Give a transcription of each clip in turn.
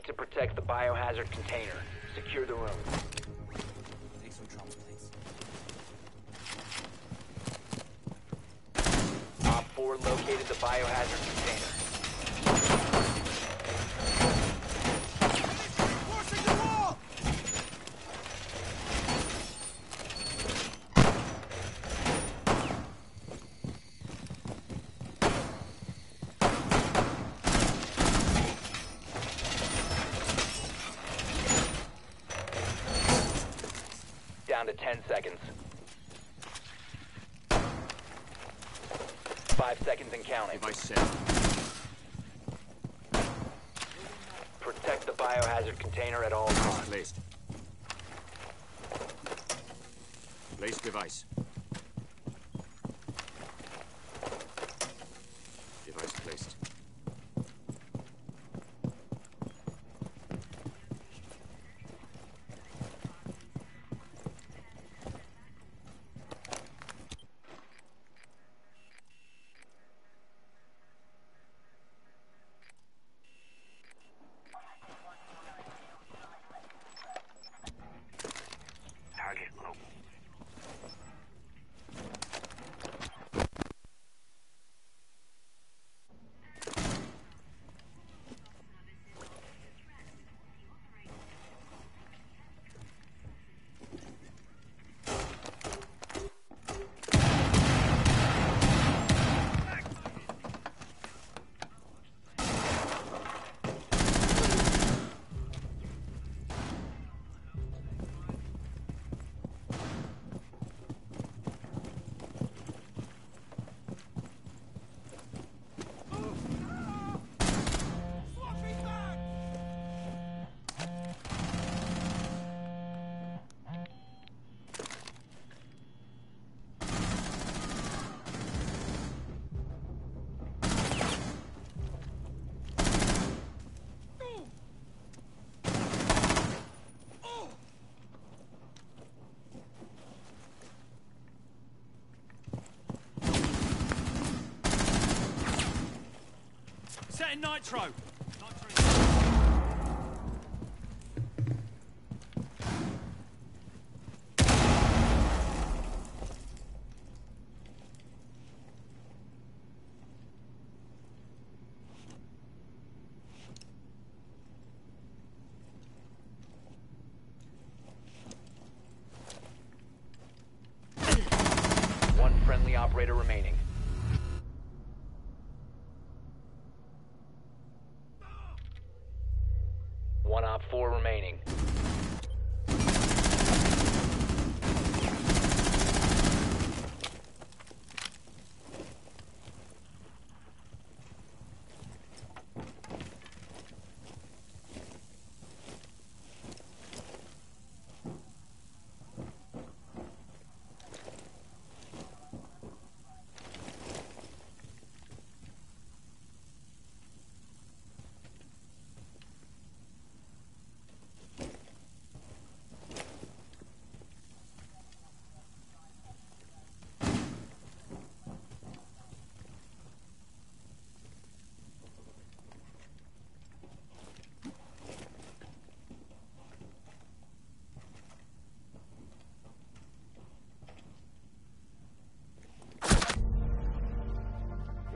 Need to protect the biohazard container. Secure the room. Take some drums, please. Op 4 located the biohazard container. that in Nitro. Remaining.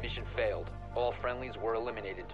Mission failed. All friendlies were eliminated.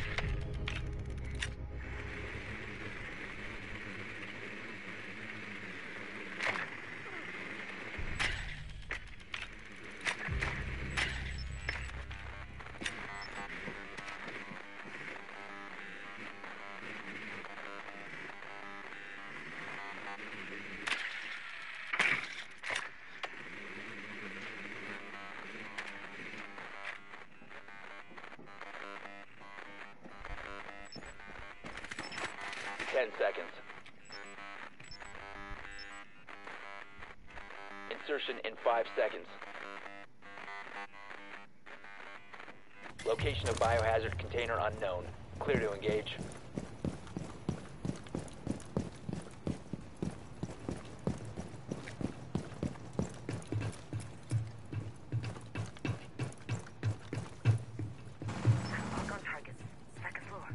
Insertion in five seconds. Location of biohazard container unknown. Clear to engage. Mark on targets. Second floor.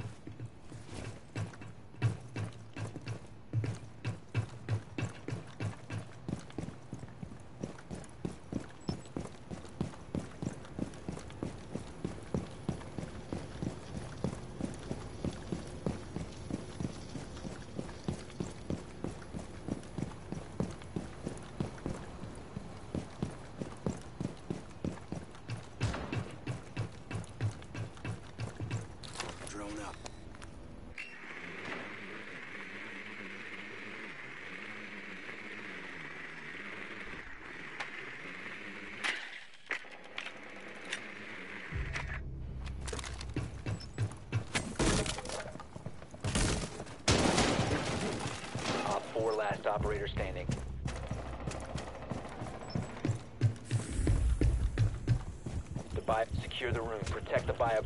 Drone up. Op 4 last operator standing. The bio secure the room. Protect the bio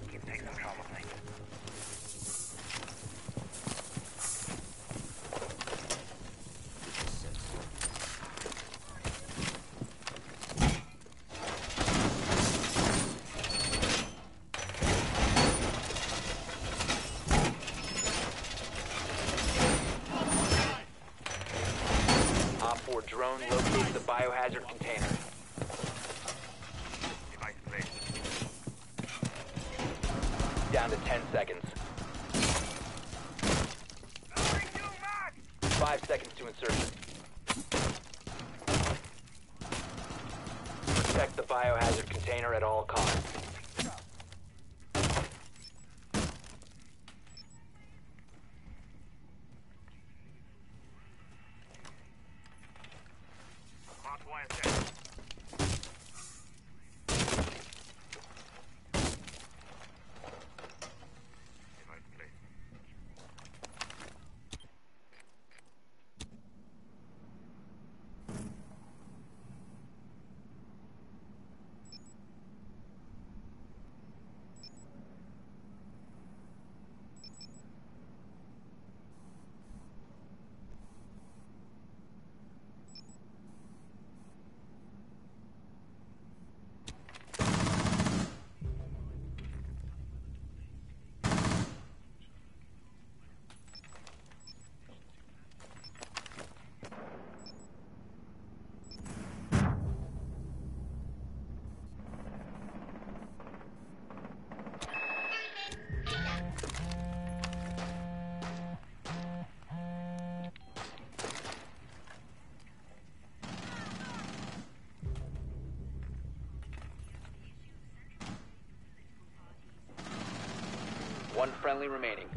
One friendly remaining.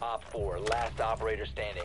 Op 4, last operator standing.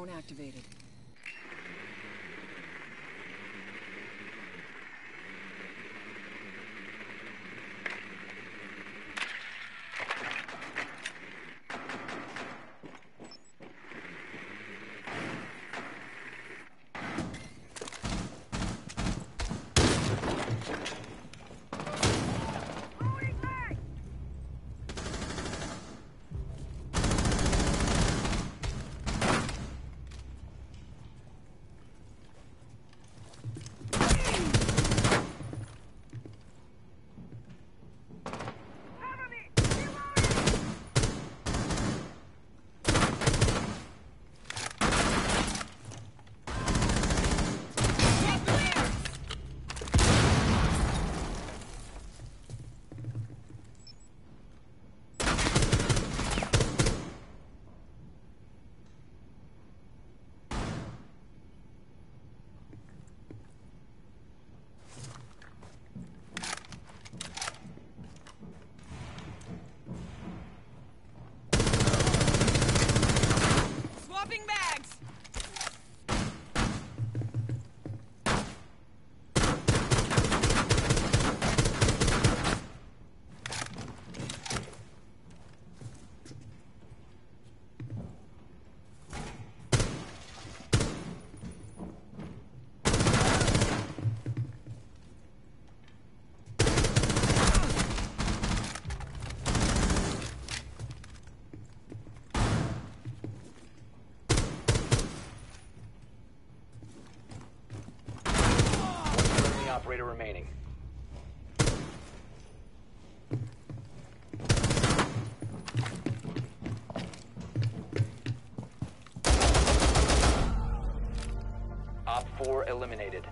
Drone activated. 4 eliminated.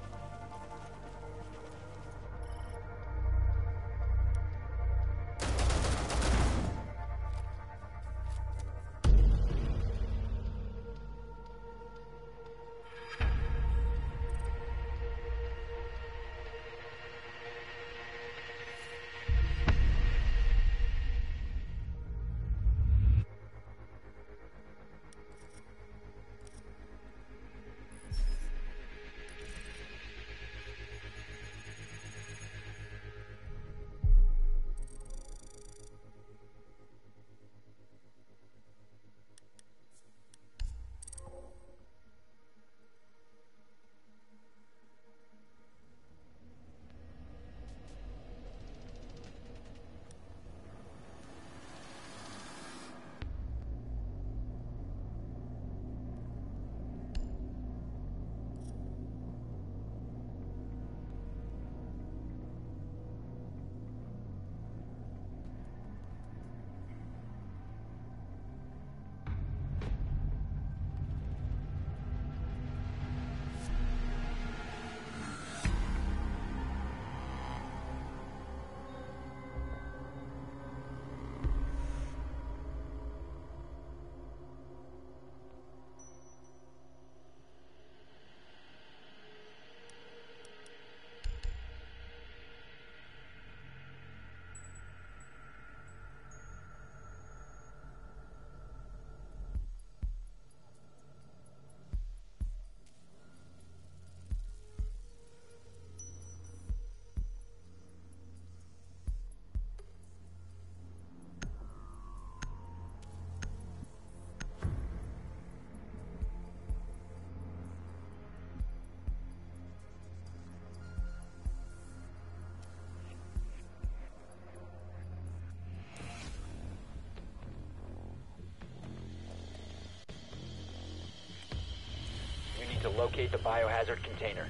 To locate the biohazard container.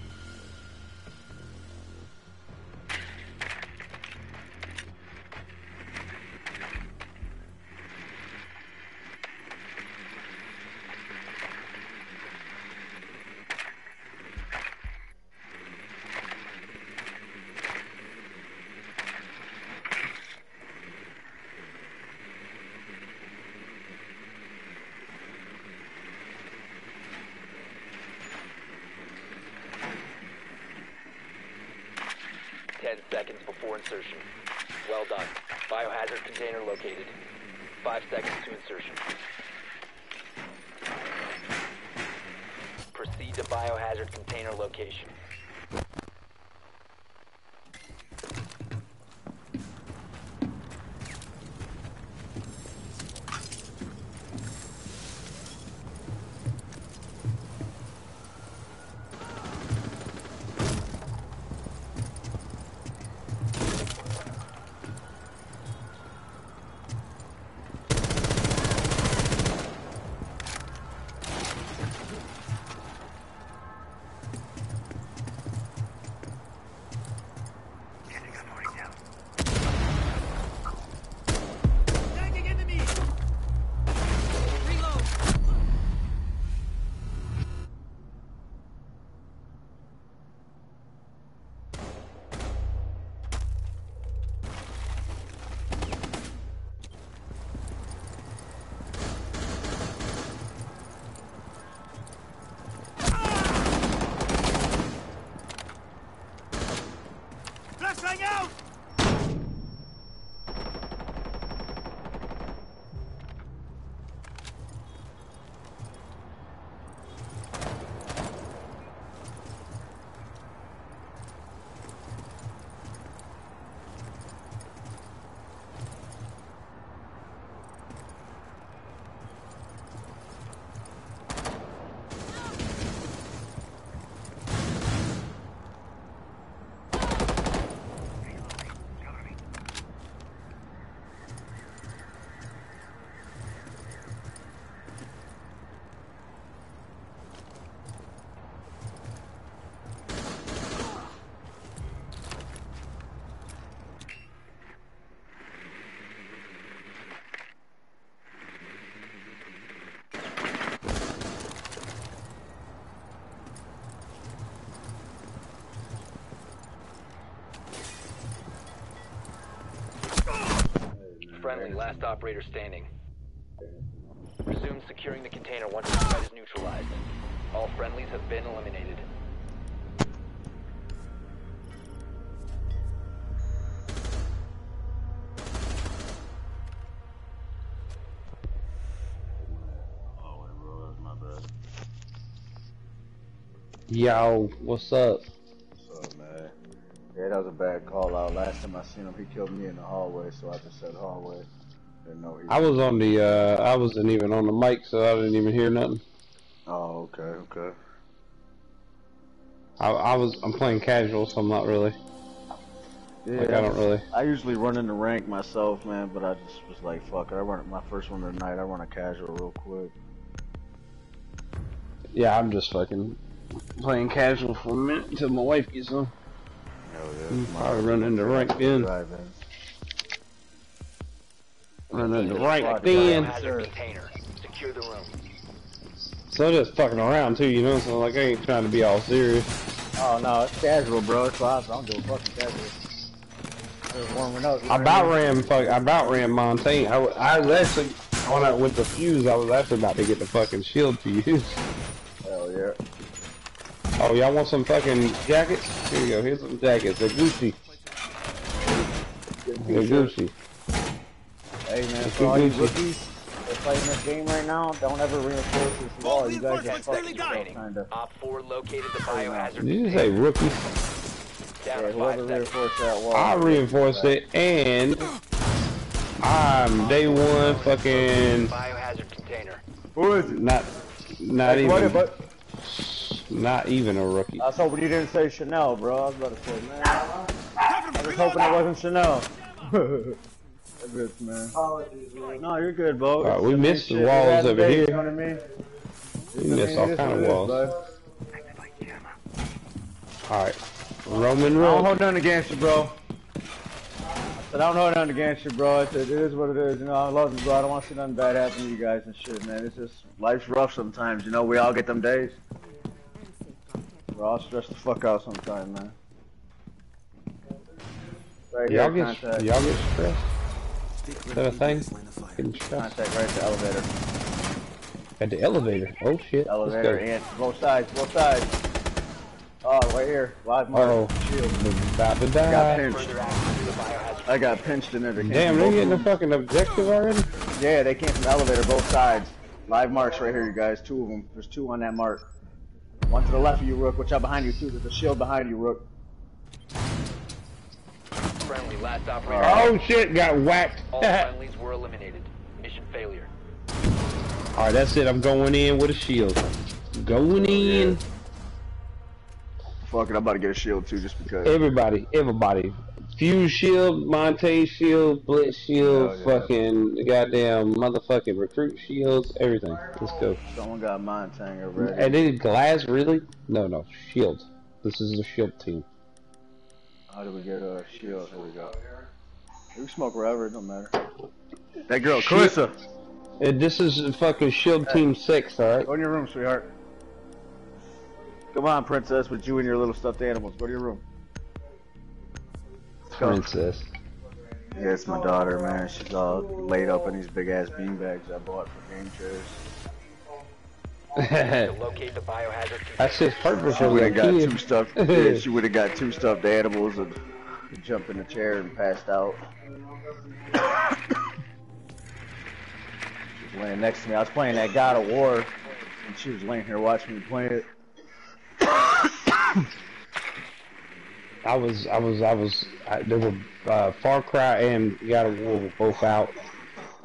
Friendly, last operator standing. Resume securing the container once the threat is neutralized. All friendlies have been eliminated. Wait, bro, that's my bad. Yo, what's up? What's up, man? Yeah, that was a bad call out. Last time I seen him, he killed me in the hallway, so I just said hallway. Didn't know I was on the, uh, I wasn't even on the mic, so I didn't even hear nothing. Oh, okay, okay. I, I was, I'm playing casual, so I'm not really, Yeah, like, I don't really. I usually run in the rank myself, man, but I just was like, fuck it. I run my first one tonight. I run a casual real quick. Yeah, I'm just fucking playing casual for a minute until my wife gets home. Hell yeah. Probably run into rank then. Drive in. Run into Keep rank the then. Container. Secure the room. So just fucking around too, you know. So like, I ain't trying to be all serious. Oh no, it's casual, bro. It's live. I don't give a fucking casual. Just warming up. I know about what ran, fuck, I about ran Montagne. I, wa- I was actually on it with the Fuze. I was actually about to get the fucking shield to use. I? Hell yeah. Oh, y'all want some fucking jackets? Here you go. Here's some jackets. They're Gucci. They're Gucci. Hey man, for all you rookies that playing this game right now, don't ever reinforce this wall. You guys are fucking remaining. kinda. Op 4 located the biohazard Did you say rookie? Yeah, whoever reinforced that wall. I reinforced it, and I'm day one fucking Biohazard container. Who is it? not not Hey, what even but not even a rookie. I was hoping you didn't say Chanel, bro. I was about to say, man. I was hoping it wasn't Chanel. That bitch, man. No, you're good, bro. Uh, we missed the walls over day, here. You know what I mean? We missed all kind of walls. bud. All right, Roman I don't road. hold nothing against you, bro. But I don't hold nothing against you, bro. It's, it is what it is. You know, I love you, bro. I don't want to see nothing bad happen to you guys and shit, man. It's just life's rough sometimes. You know, we all get them days. We're all stressed the fuck out sometimes, man. Right Y'all get contact. y'all get stressed. Stick Is that a thing? Line of fire. Getting stressed Contact right at the elevator. at the elevator. Oh shit. Let's Elevator and both sides, both sides. Oh, right here. Live mark. Oh, Shield. about to Got pinched. Further access to the biohazard I got pinched in there. They came Damn, from they both getting a rooms. fucking objective already. Yeah, they came from the elevator, both sides. Live marks right here, you guys. Two of them. There's two on that mark. One to the left of you, Rook. Watch out behind you too. There's a shield behind you, Rook. Friendly, last operator. Oh shit, got whacked. All friendlies were eliminated. Mission failure. Alright, that's it. I'm going in with a shield. Going oh, in. Fuck it, I'm about to get a shield too, just because. Everybody, everybody. Fuze shield, Monte shield, Blitz shield, Hell yeah. fucking goddamn motherfucking recruit shields, everything. Let's go. Someone got Montang already. And they then glass, really? No, no, shield. This is the shield team. How do we get a shield? Here we go. We can smoke wherever, it don't matter. That girl, Shit. Carissa. And this is fucking shield team six, alright? Go in your room, sweetheart. Come on, princess, with you and your little stuffed animals. Go to your room. Go. Princess. Yeah, it's my daughter, man. She's all laid up in these big ass beanbags I bought for game chairs. To locate the biohazard That's just perfect She for would have got two stuffed. yeah, she would have got two stuffed animals and jumped in the chair and passed out. she was laying next to me. I was playing that God of War, and she was laying here watching me play it. I was, I was, I was. I, there were uh, Far Cry and God of War were both out.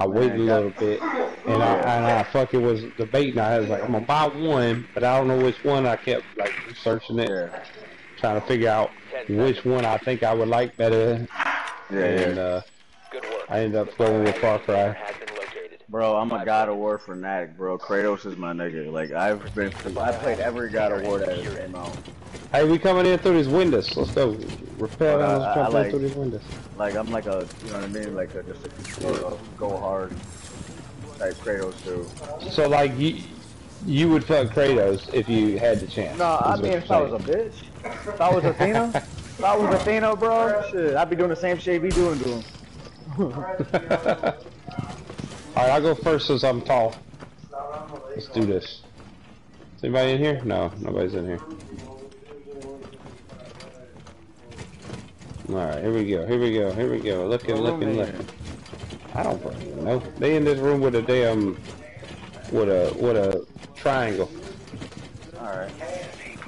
I waited a little bit, and I and I fucking was debating. I was like, I'm gonna buy one, but I don't know which one. I kept like searching it, Yeah, trying to figure out which one I think I would like better, yeah, and yeah. uh, I ended up going with Far Cry. Has been located. Bro, I'm a God of War fanatic, bro. Kratos is my nigga. Like I've been, I played every God of War that has came out. Hey, we coming in through these windows. Let's go. Repel Uh, down. I- Let's jump like- through these windows. Like I'm like a, you know what I mean? Like a, just a uh, go hard type Kratos dude. So like you, you would fuck Kratos if you had the chance. No, I mean you're if I was a bitch, if I was Athena, if I was Athena, bro, shit, I'd be doing the same shit he doing to him. Alright, I'll go first since I'm tall. Let's do this. Is anybody in here? No, nobody's in here. Alright, here we go, here we go, here we go. Looking, looking, looking. I don't fucking know. They in this room with a damn, with a, with a triangle. All right,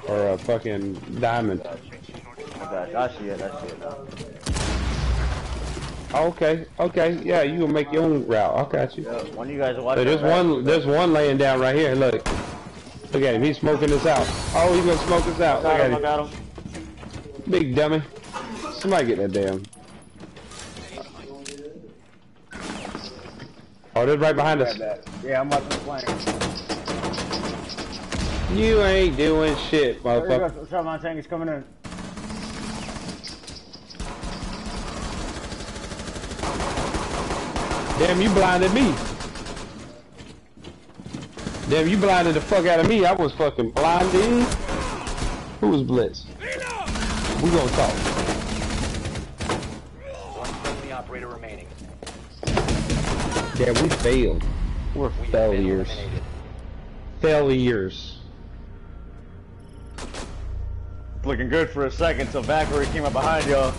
Or a fucking diamond. I got you. I see it. I see it now. Okay, okay, yeah, you can make your own route. I got you. Yeah, one of you guys watching. So there's one, there's one laying down right here. Look, look at him. He's smoking this out. Oh, he's gonna smoke us out. Look Got at him. I got him. big dummy. Somebody get that damn. Oh, they're right behind us. Yeah, I'm watching the plane. You ain't doing shit, There you go. motherfucker. Up, Montagne? He's coming in. Damn, you blinded me. Damn, you blinded the fuck out of me. I was fucking blinded. Who was Blitz? We gonna talk. One friendly operator remaining. Damn, we failed. We're We failures. Failures. Looking good for a second till Valkyrie came up behind y'all.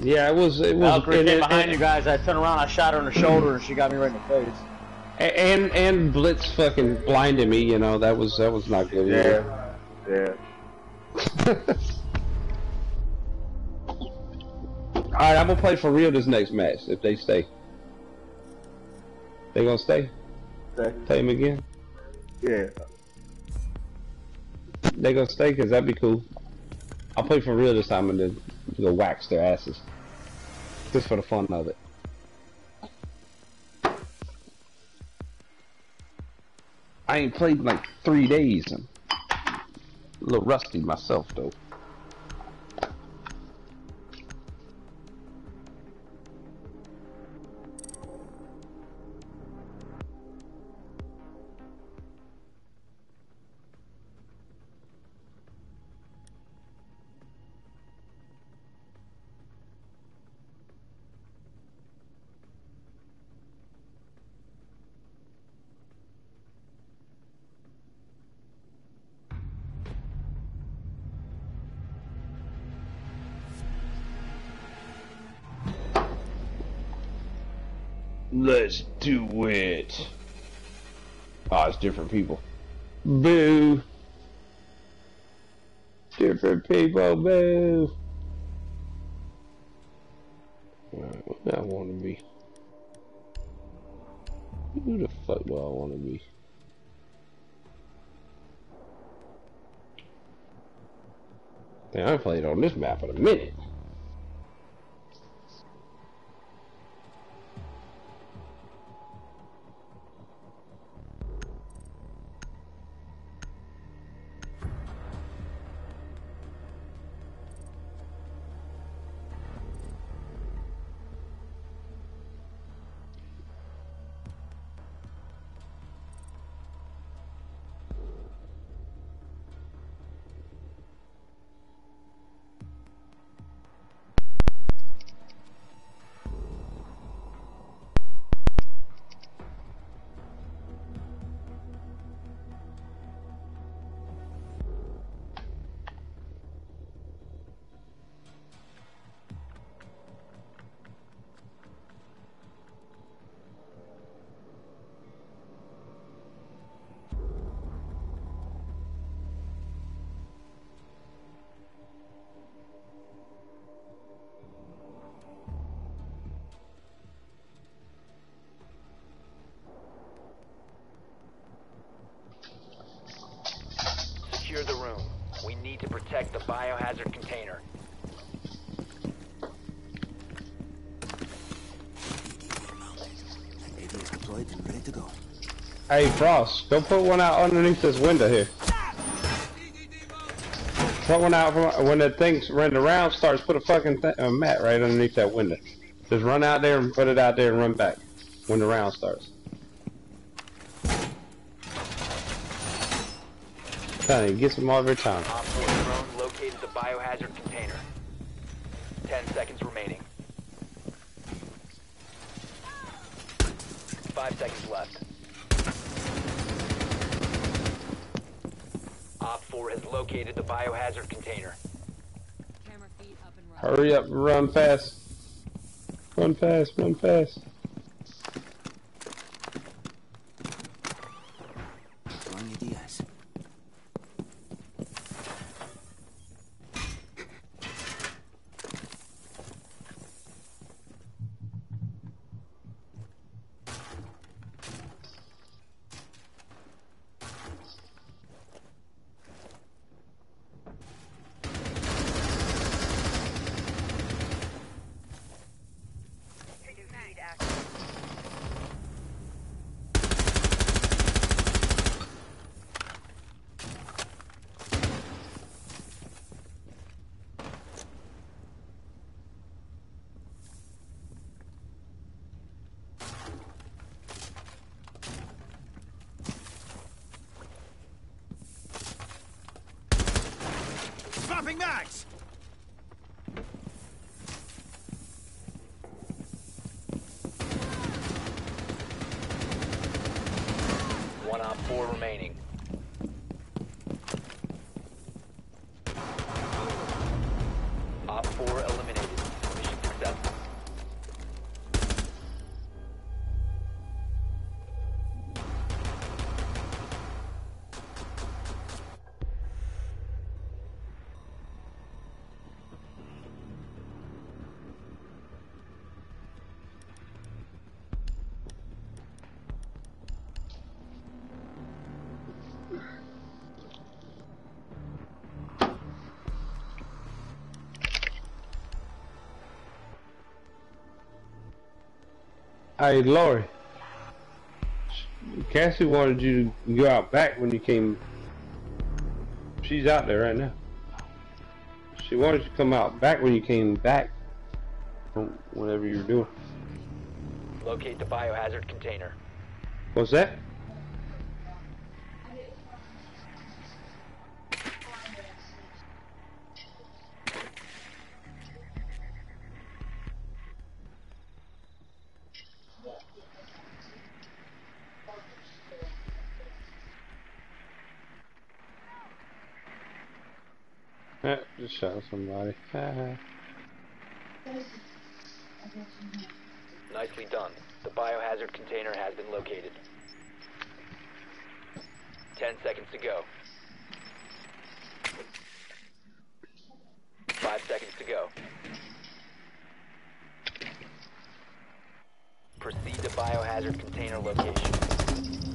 Yeah, it was. It was. Valkyrie and- came and- behind you guys. I turned around. I shot her in the shoulder, and she got me right in the face. And and Blitz fucking blinded me. You know that was that was not good. Yeah. Yeah. All right, I'm gonna play for real this next match if they stay. They gonna stay? Okay. Play them again. Yeah. They gonna stay because that'd be cool. I'll play for real this time and then go wax their asses. Just for the fun of it. I ain't played in like three days. I'm a little rusty myself though. Let's do it. Oh, it's different people. Boo. Different people boo. Alright, what do I want to be? Who the fuck do I want to be? Man, I haven't played on this map in a minute. Biohazard container. AD is deployed and ready to go. Hey, Frost, go put one out underneath this window here. Put one out from, when the thing's running around starts, put a fucking th uh, mat right underneath that window. Just run out there and put it out there and run back when the round starts. Get some more of your time. Op 4 drone located the biohazard container. 10 seconds remaining. 5 seconds left. Op 4 has located the biohazard container. Camera feed up and running. Hurry up, run fast. Run fast, run fast. Hey, Lori. Cassie wanted you to go out back when you came. She's out there right now. She wanted you to come out back when you came back from whatever you were doing. Locate the biohazard container. What's that? Shot somebody. Nicely done. The biohazard container has been located. 10 seconds to go. Five seconds to go. Proceed to biohazard container location.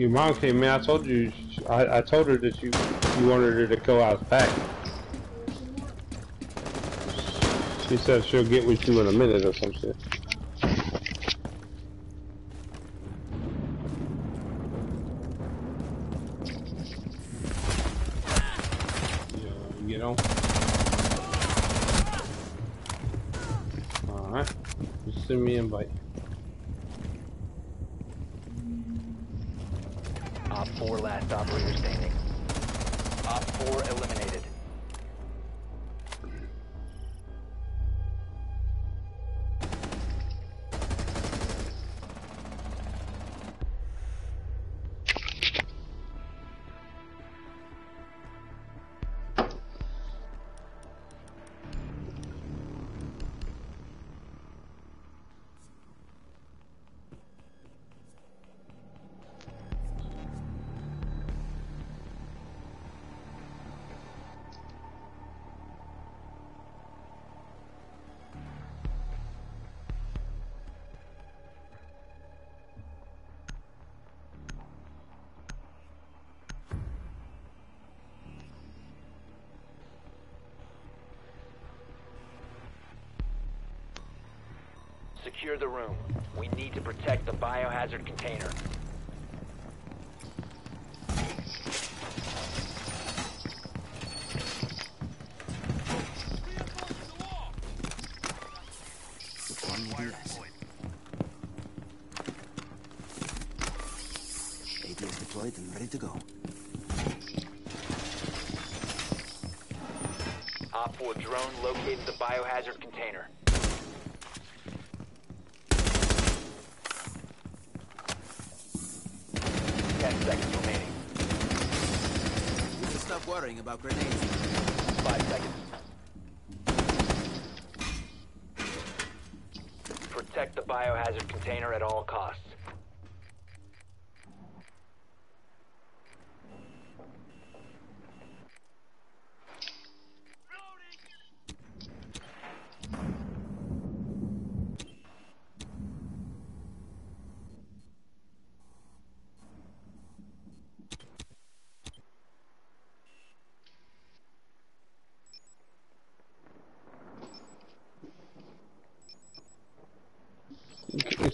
Your mom came in. I told you. I, I told her that you you wanted her to go out back. She said she'll get with you in a minute or some shit. Secure the room. We need to protect the biohazard container. Deploying ADS. ADS deployed and ready to go. Op 4 drone located the biohazard container. Ten seconds remaining. We can stop worrying about grenades. Five seconds. Protect the biohazard container at all costs.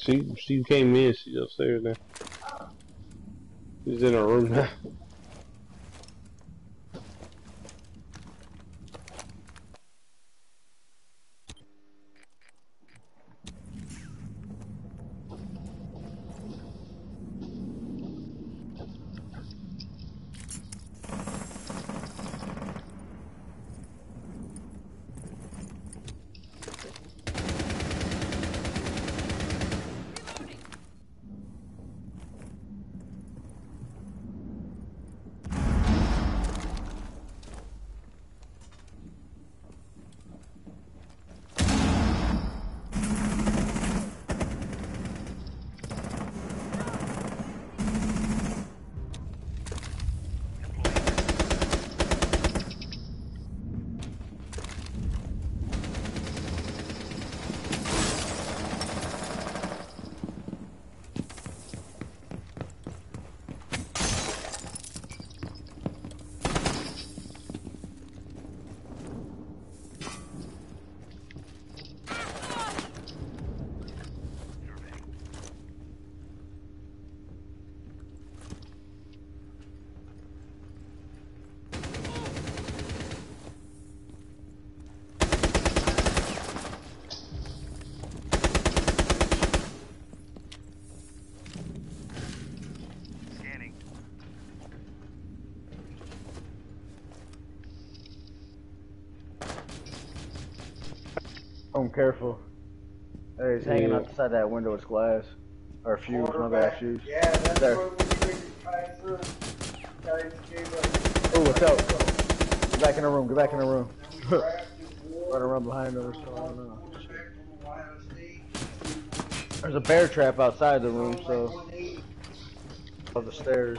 She she came in. She's upstairs now. She's in her room now. Careful. Hey, he's hanging Yeah. outside that window. It's glass. Or Fuze, my bad, Fuze. Yeah, that's There. where we figured Kaiser, guys gave us. Oh, watch out. Get back in the room. Get back in the room. Drafted war, Run around behind us. So I don't know. quarterback from Ohio State. There's a bear trap outside the room, so of the stairs.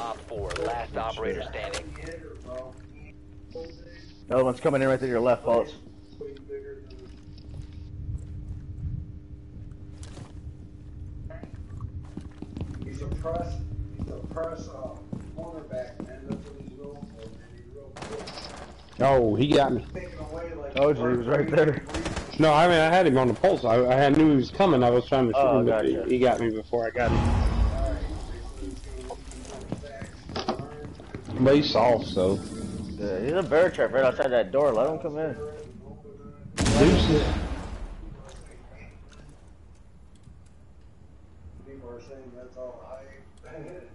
Op 4, last operator standing. Hitter. The other one's coming in right to your left, Pulse. Way bigger than He's a press, he's a press, uh, cornerback, man, that's what he's known for, man, he's real quick. Oh, he got me. Oh, away like. Told you, he was right there. No, I mean I had him on the pulse. I, I knew he was coming. I was trying to shoot Oh, him, but he, he got me before I got him. But he's soft, so Yeah, he's a bear trap right outside that door. Let him come in. deuces. People are saying that's all hype.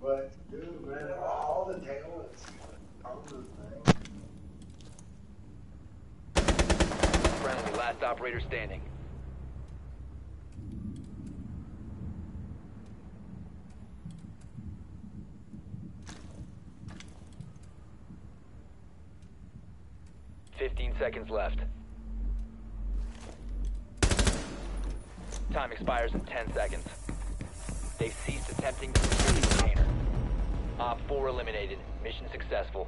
But, dude, man, all the talents, Friendly, last operator standing. Fifteen seconds left. Time expires in ten seconds. They ceased attempting to secure the container. Op 4 eliminated. Mission successful.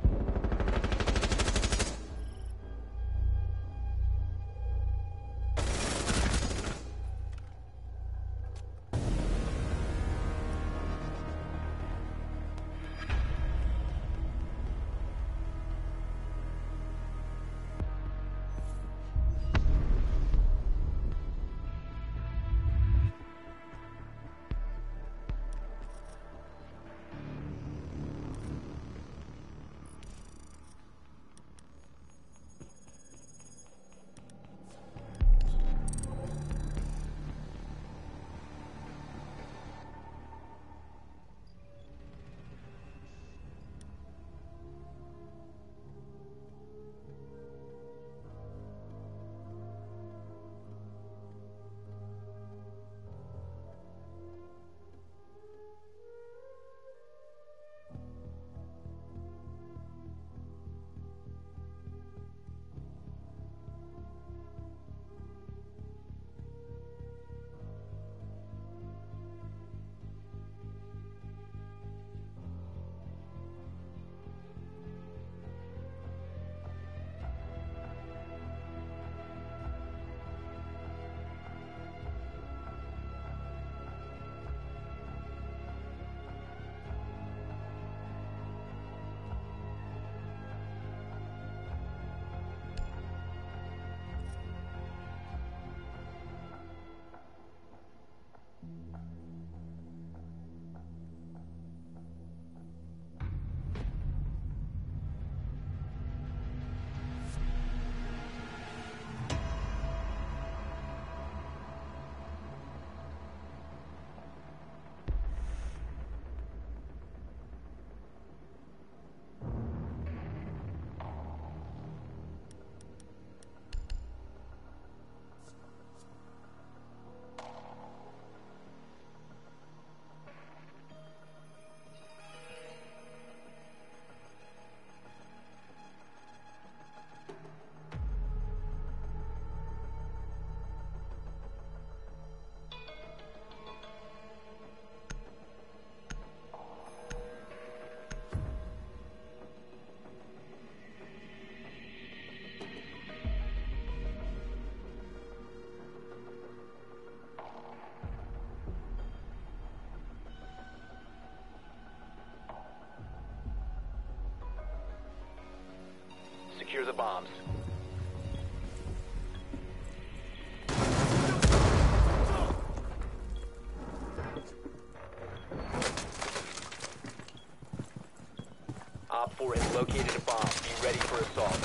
Op 4 has located a bomb. Be ready for assault.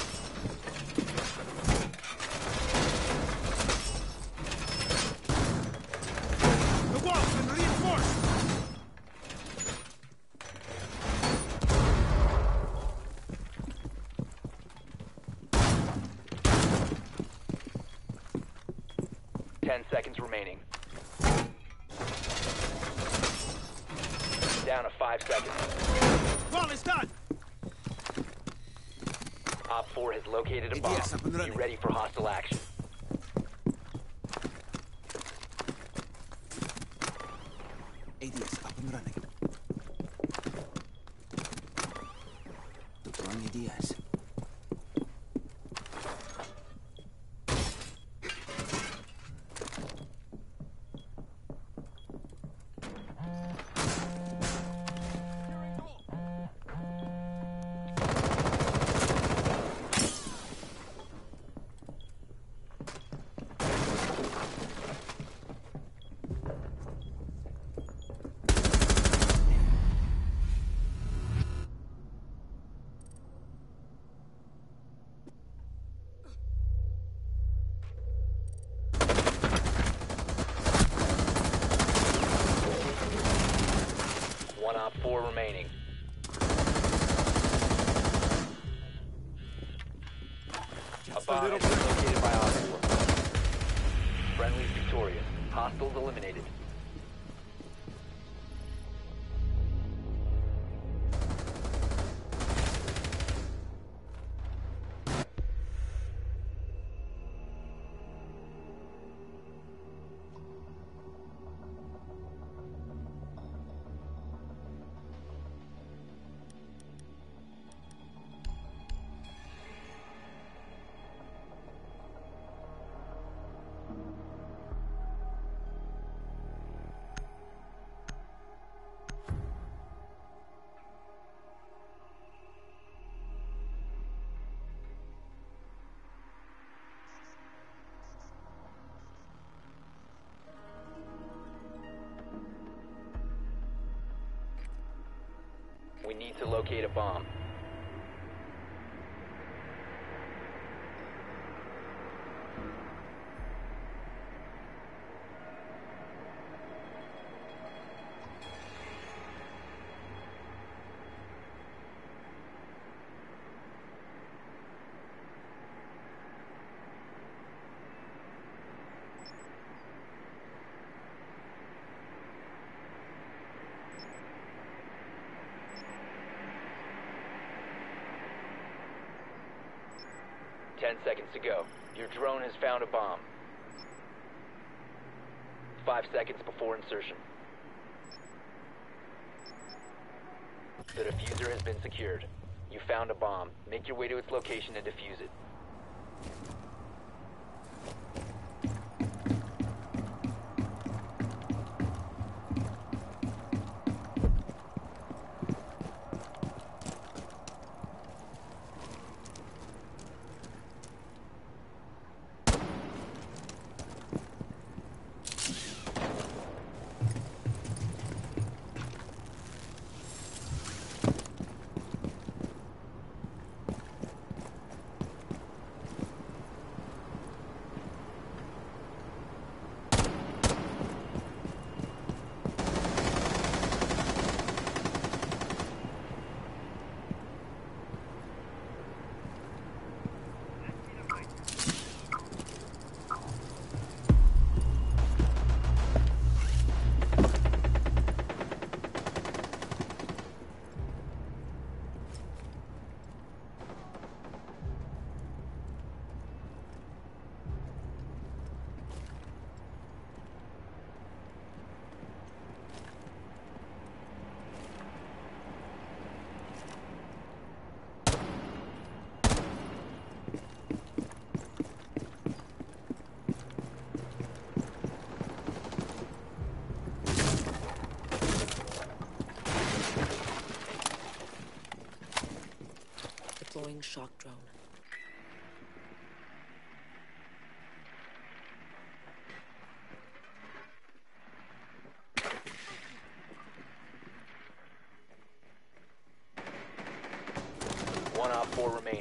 The wall's been reinforced! Ten seconds remaining. Down to five seconds. Wall is done. Op 4 has located a bomb. ADS up and Be running. ready for hostile action. ADS up and running. Deploying ADS. 4 remaining. Need to locate a bomb. Ten seconds to go. Your drone has found a bomb. Five seconds before insertion. The defuser has been secured. You found a bomb. Make your way to its location and defuse it. Four remaining.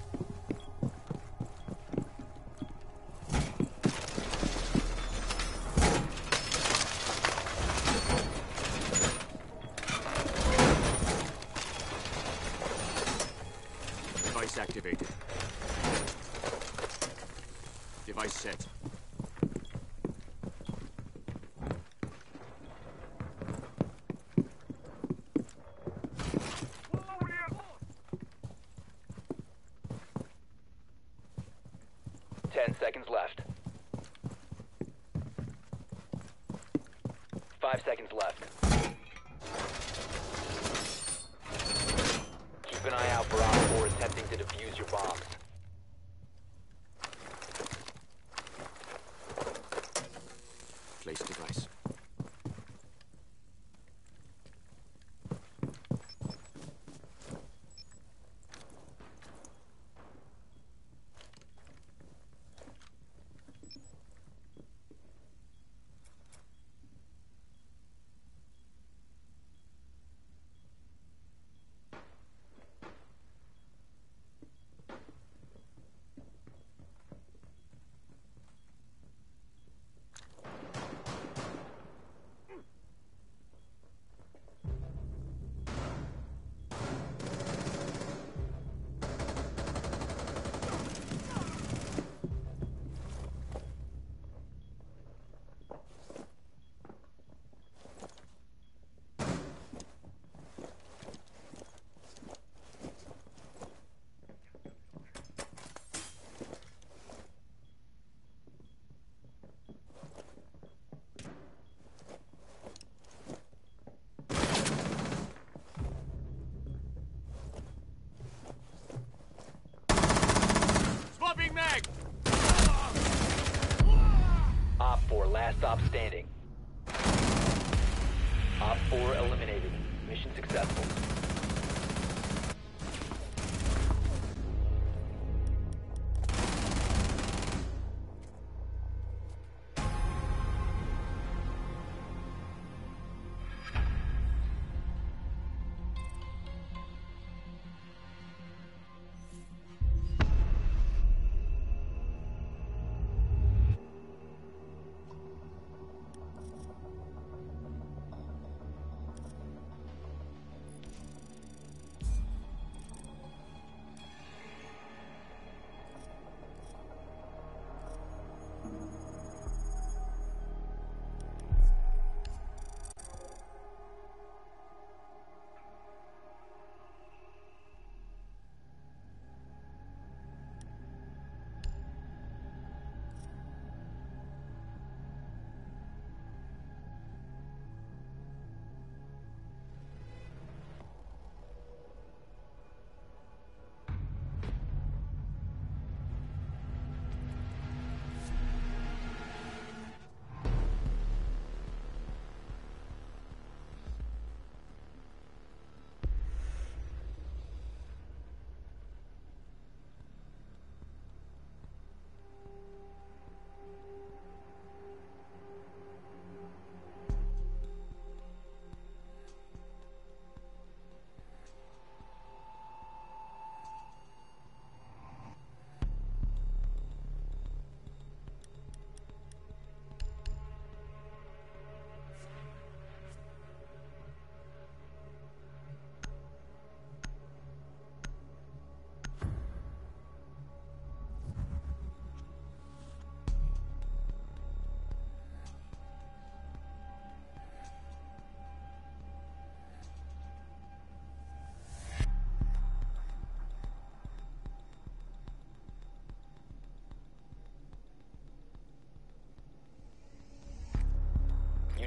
4, last stop standing. Op 4 eliminated. Mission successful.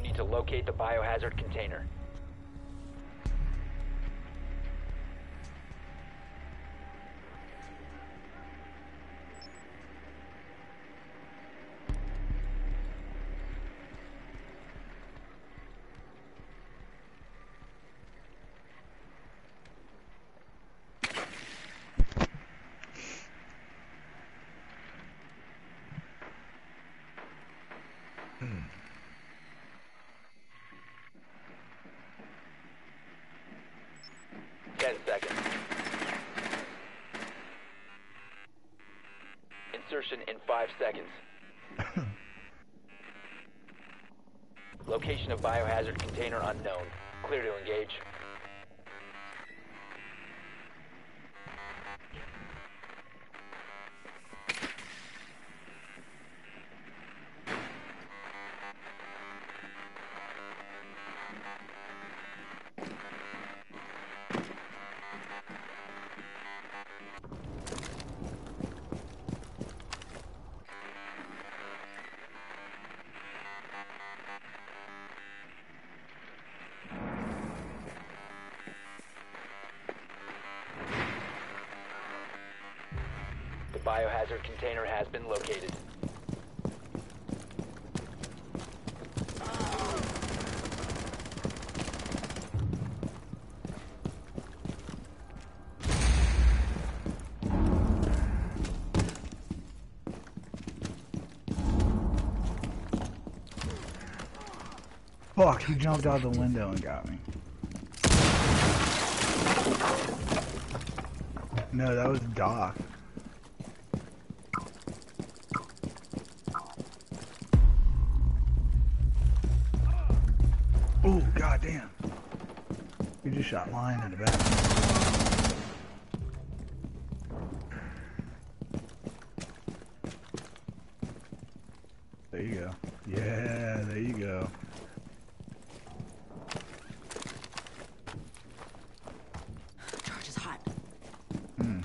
Need to locate the biohazard container. Ten seconds. Five seconds. Location of biohazard container unknown. Clear to engage. Jumped out the window and got me. No, that was Doc. Oh, goddamn. You just shot mine in the back. There you go. Yeah, there you go. Charge is hot. Hmm.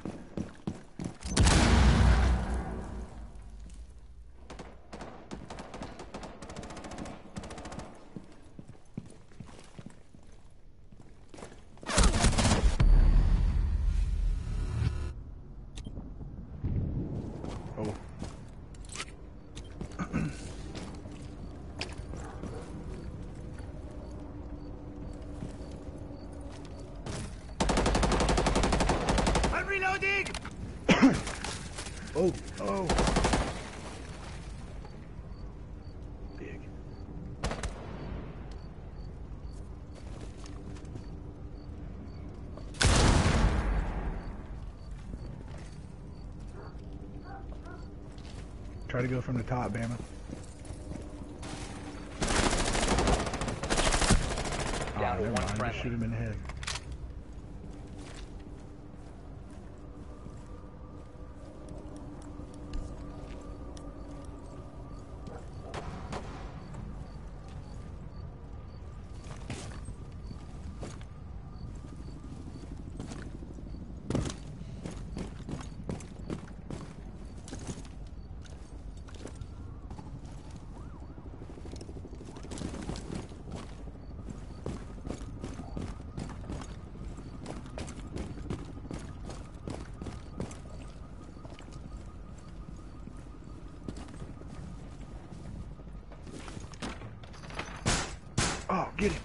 Oh. I'm reloading! Oh, oh. Big. Try to go from the top, Bama. Oh, Down to never one mind. Just shoot him in the head. Oh, get him.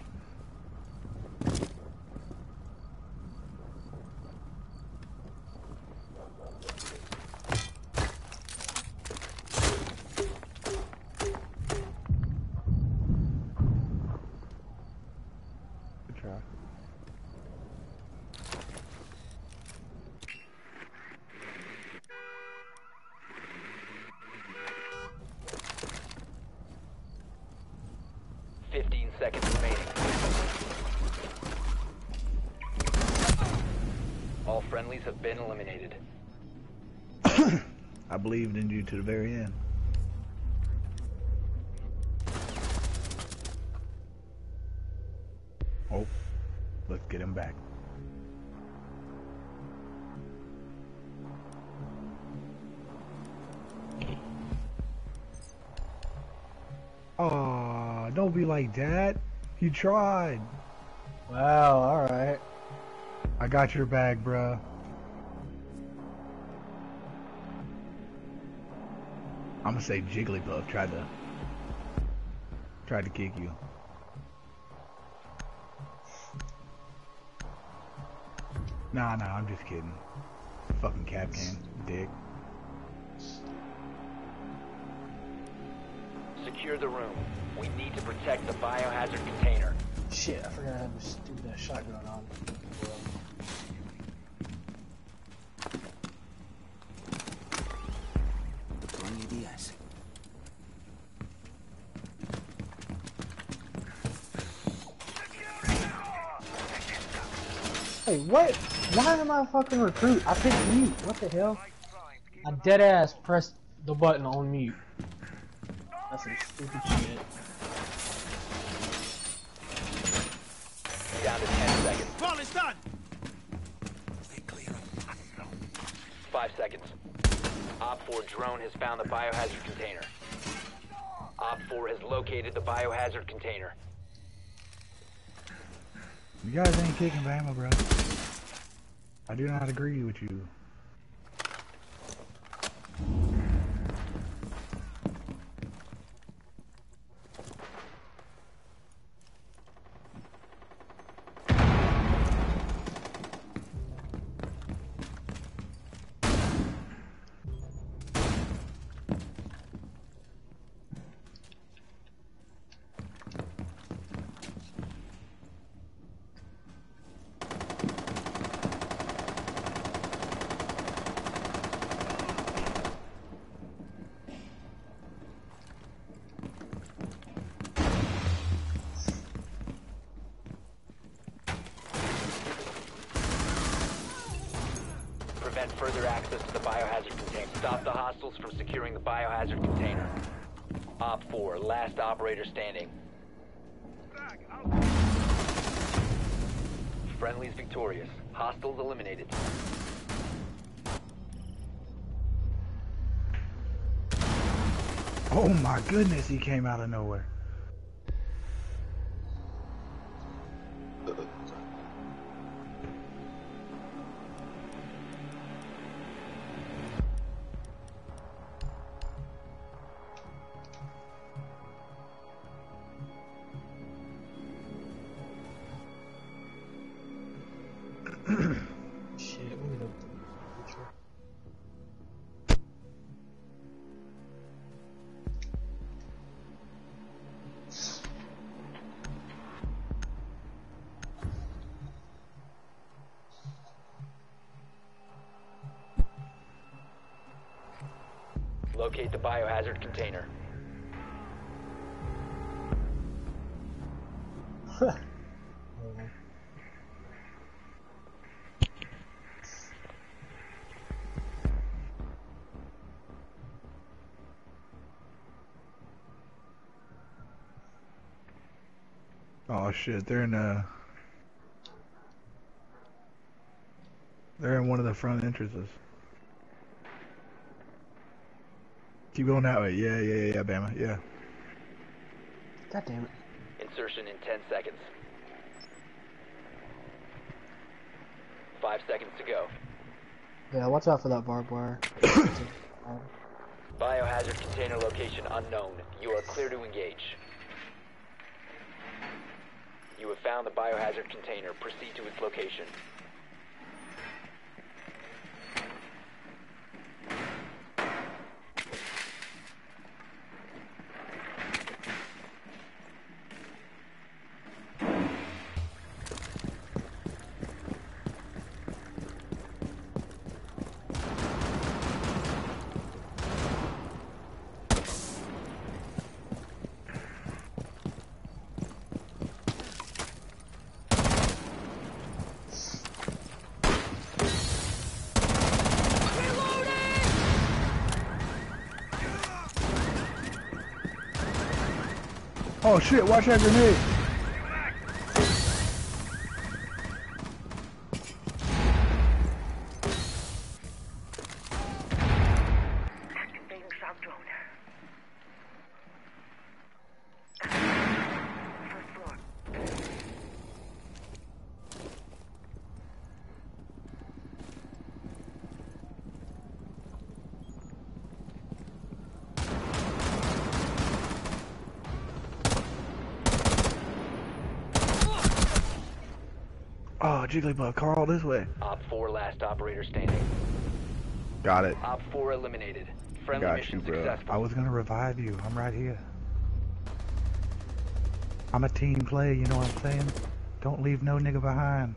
Good try. Fifteen seconds remaining. All friendlies have been eliminated. I believed in you to the very end. Oh, let's get him back. Aw, don't be like that. You tried. Wow, alright. I got your bag, bruh. I'm gonna say Jigglypuff tried to tried to kick you. Nah, nah, I'm just kidding. Fucking Kapkan, dick. Secure the room. We need to protect the biohazard container. Shit, I forgot I had this stupid ass shotgun on. Throwing you the Hey, what? Why am I fucking recruit? I picked mute. What the hell? I dead ass pressed the button on mute. That's some stupid shit. Down to 10 seconds. Ball is done. Five seconds. Op 4 drone has found the biohazard container. Op 4 has located the biohazard container. You guys ain't kicking Bama, bro. I do not agree with you. Operator standing. Friendly's victorious. Hostiles eliminated. Oh my goodness, he came out of nowhere. Biohazard container. Oh shit, they're in uh They're in one of the front entrances. Keep going that way. Yeah, yeah, yeah, yeah, Bama. Yeah. God damn it. Insertion in 10 seconds. Five seconds to go. Yeah, watch out for that barbed wire. Biohazard container location unknown. You are clear to engage. You have found the biohazard container. Proceed to its location. Oh shit, watch that grenade. Oh, Jigglypuff, Carl, this way. Op 4 last operator standing. Got it. Op 4 eliminated. Friendly Got you, mission bro. successful. I was gonna revive you. I'm right here. I'm a team play, you know what I'm saying? Don't leave no nigga behind.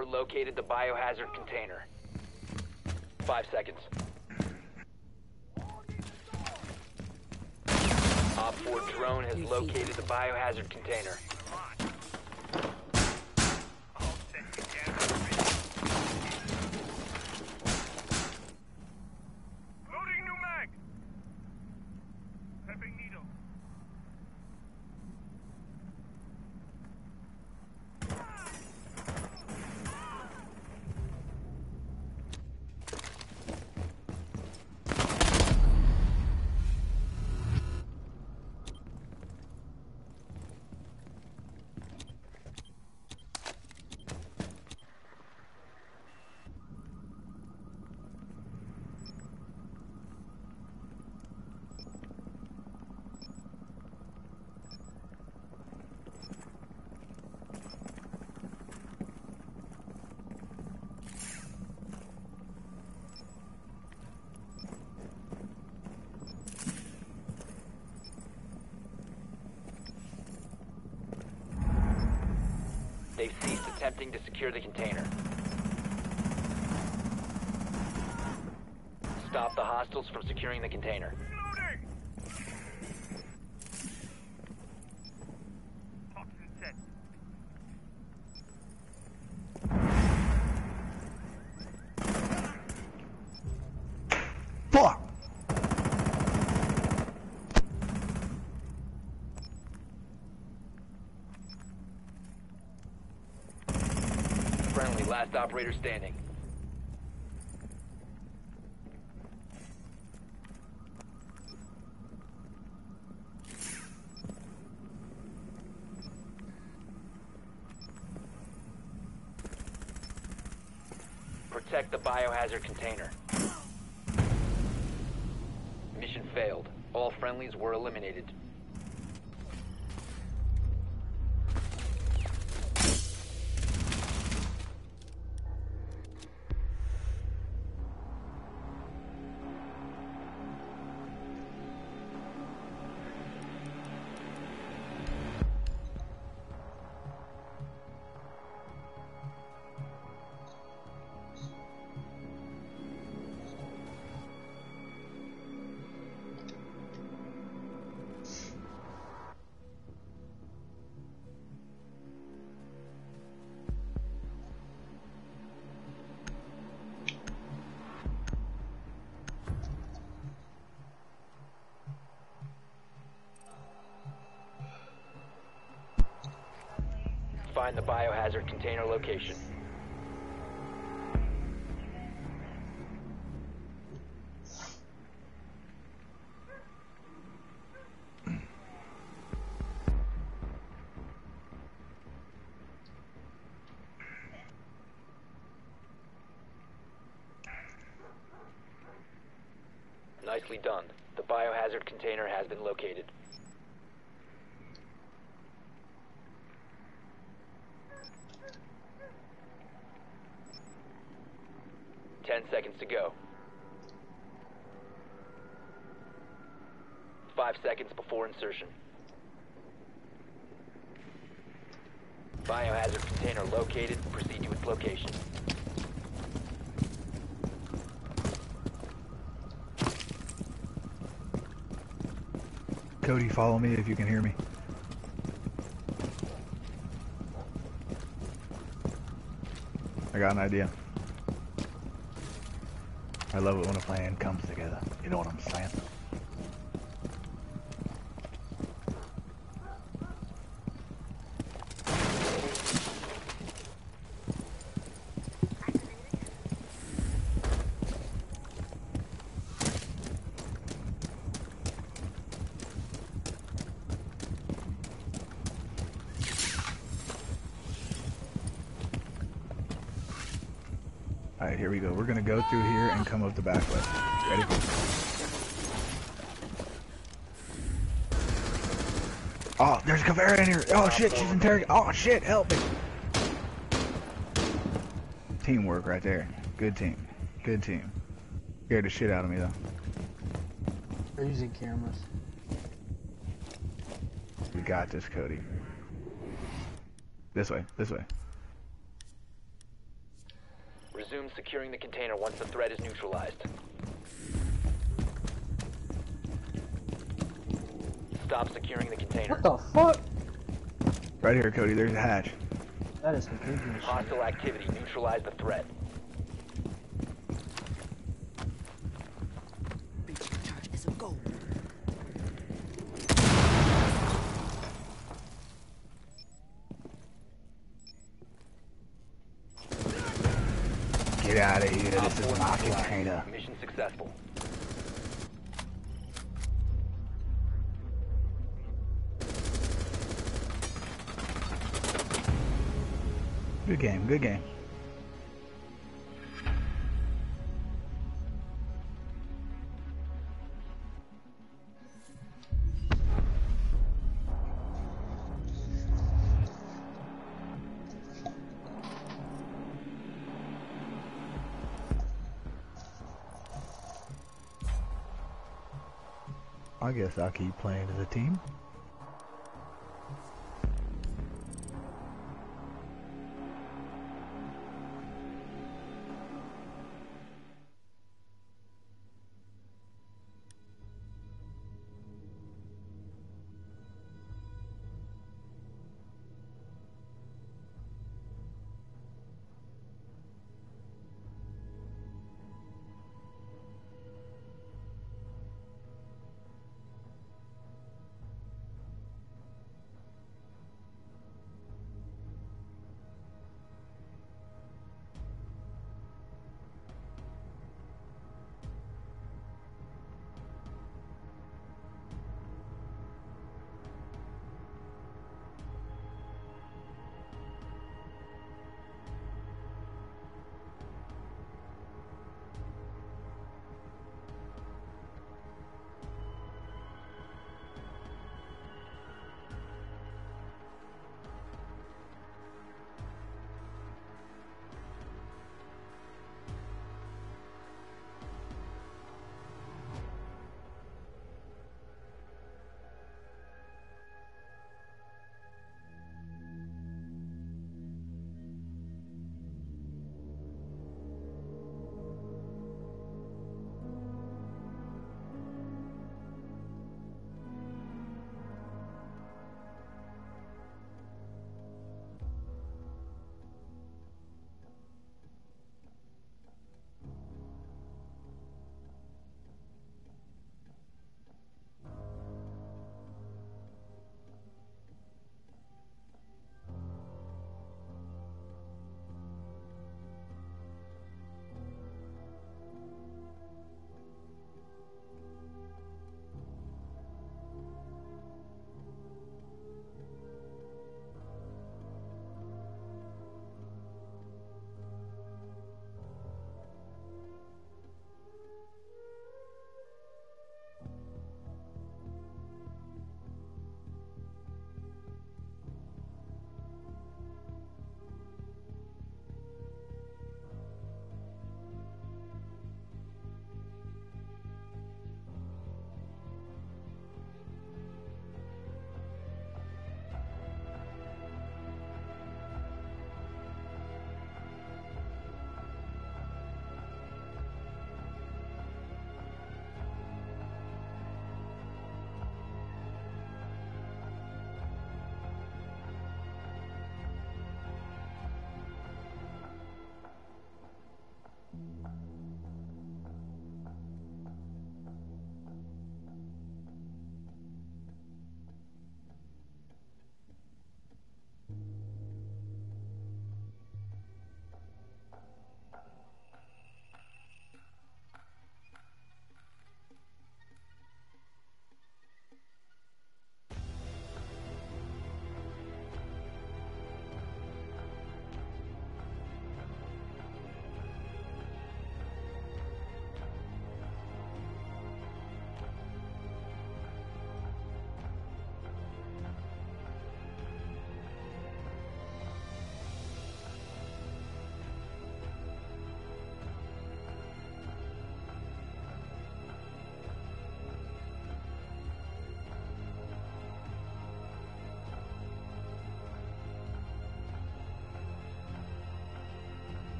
4 located the biohazard container. 5 seconds. Op 4 drone has located the biohazard container. Secure the container. Stop the hostiles from securing the container. Loading. Toxin set. Fuck! Friendly, last operator standing. Protect the biohazard container. Mission failed. All friendlies were eliminated. Container location. Nicely done. The biohazard container has been located. Ten seconds to go. Five seconds before insertion. Biohazard container located. Proceed to its location. Cody, follow if you can hear me. I got an idea. I love it when a plan comes together. You know what I'm saying? Alright, here we go. We're gonna go through here and come up the back way. Ready? Oh, there's a Caveira in here. Oh shit, she's interrogating. Oh shit, help me. Teamwork right there. Good team. Good team. Scared the shit out of me though. They're using cameras. We got this, Cody. This way, this way. Resume securing the container once the threat is neutralized. Stop securing the container. What the fuck? Right here, Cody. There's a hatch. That is contagious. Hostile activity. Neutralize the threat. Breaching charge is a go. Get out of here. Op This four is my neutralized. container. Mission successful. Good game. I guess I'll keep playing as a team.